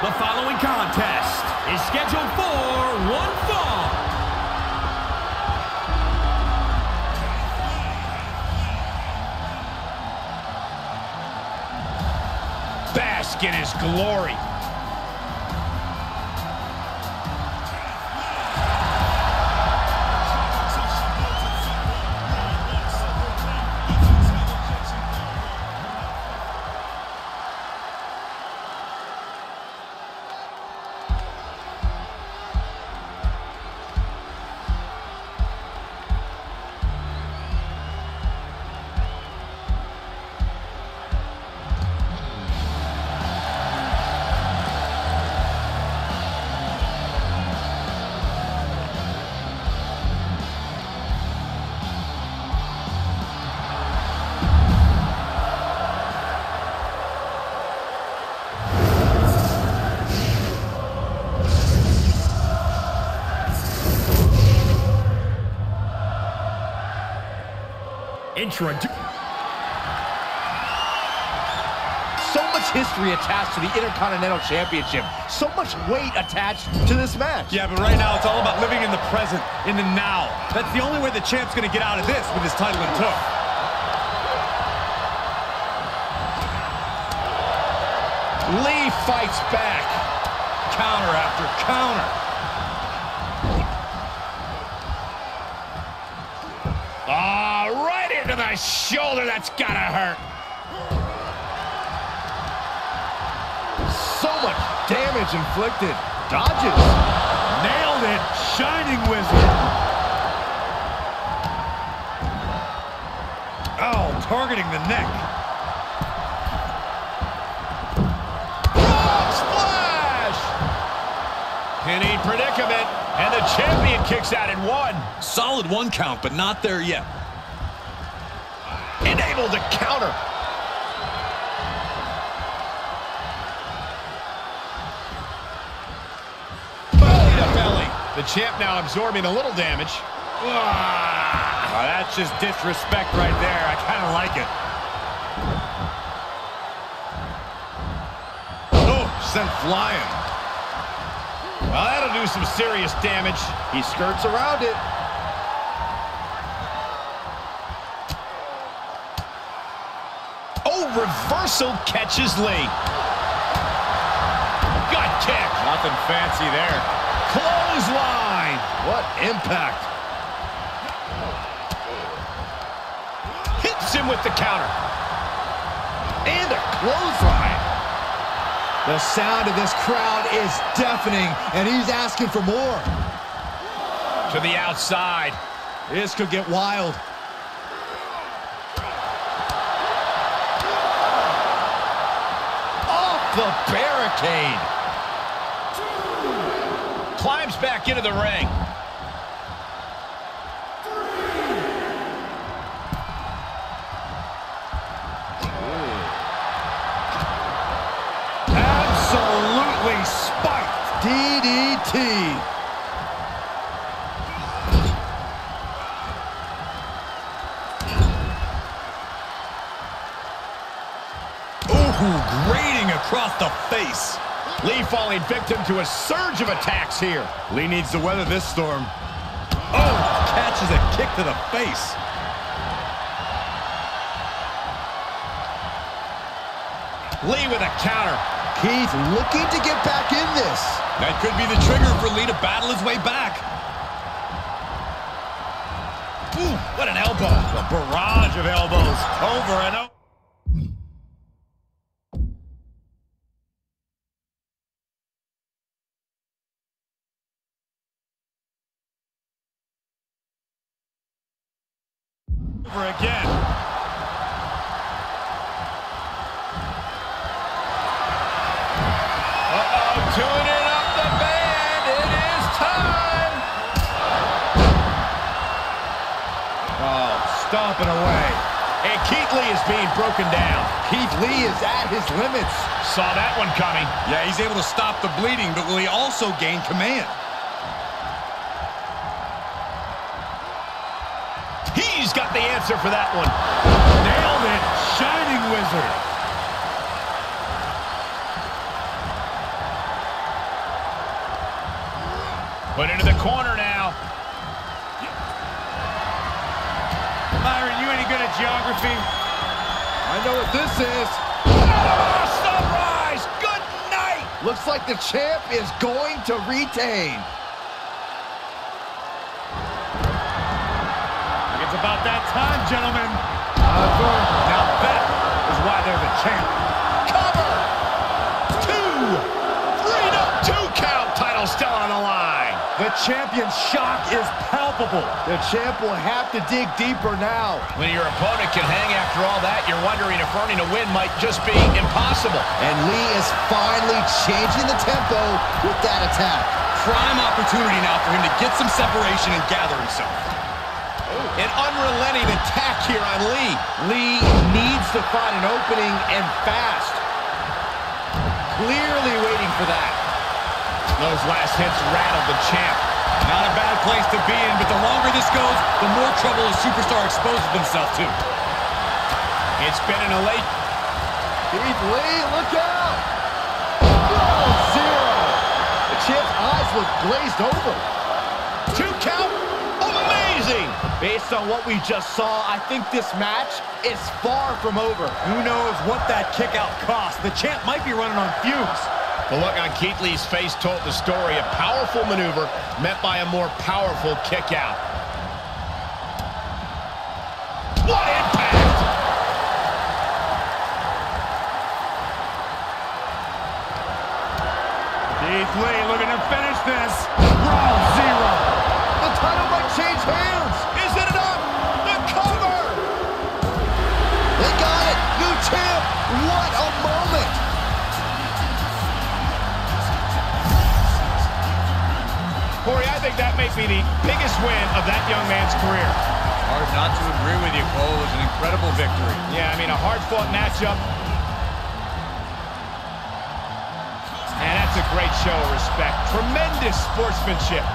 The following contest is scheduled for one fall. Bask in his glory. Introduce. So much history attached to the Intercontinental Championship. So much weight attached to this match. Yeah, but right now it's all about living in the present, in the now. That's the only way the champ's gonna get out of this with his title in tow. Lee fights back. Counter after counter. Ah, right into the shoulder. That's gotta hurt. So much damage inflicted. Dodges. Nailed it! Shining Wizard! Oh, targeting the neck. Frog splash! Penny predicament. And the champion kicks out in one. Solid one count, but not there yet. Unable to counter. Belly to belly. The champ now absorbing a little damage. Ah, that's just disrespect right there. I kind of like it. Oh, sent flying. Well, that'll do some serious damage. He skirts around it. Reversal catches Lee. Gut kick. Nothing fancy there. Clothesline. What impact. Hits him with the counter. And a clothesline. The sound of this crowd is deafening, and he's asking for more. To the outside. This could get wild. The barricade. Climbs back into the ring. Ooh, grating across the face. Lee falling victim to a surge of attacks here. Lee needs to weather this storm. Oh, catches a kick to the face. Lee with a counter. Keith looking to get back in this. That could be the trigger for Lee to battle his way back. Ooh, what an elbow. A barrage of elbows over and over. Over again. Uh-oh, tuning up the band. It is time. Oh, stomping away. And Keith Lee is being broken down. Keith Lee is at his limits. Saw that one coming. Yeah, he's able to stop the bleeding, but will he also gain command? got the answer for that one. Nailed it, Shining Wizard. Put into the corner now. Byron, you any good at geography? I know what this is. Sunrise! Good night! Looks like the champ is going to retain. It's about that time, gentlemen. now that is why they're the champ. Cover! Two! Freedom! Two count! Title still on the line. The champion's shock is palpable. The champ will have to dig deeper now. When your opponent can hang after all that, you're wondering if earning a win might just be impossible. And Lee is finally changing the tempo with that attack. Prime opportunity now for him to get some separation and gather himself. An unrelenting attack here on Lee. Lee needs to find an opening and fast. Clearly waiting for that. Those last hits rattled the champ. Not a bad place to be in, but the longer this goes, the more trouble a superstar exposes himself to. It's been an elate. Keith Lee, look out! Oh, zero. The champ's eyes look glazed over. Two count. Amazing. Based on what we just saw, I think this match is far from over. Who knows what that kick out cost? The champ might be running on fumes. The look on Keith Lee's face told the story. A powerful maneuver met by a more powerful kick out. What impact! Keith Lee looking to finish this. Think that may be the biggest win of that young man's career. Hard not to agree with you, Cole. It was an incredible victory. Yeah, I mean, a hard-fought matchup. And that's a great show of respect. Tremendous sportsmanship.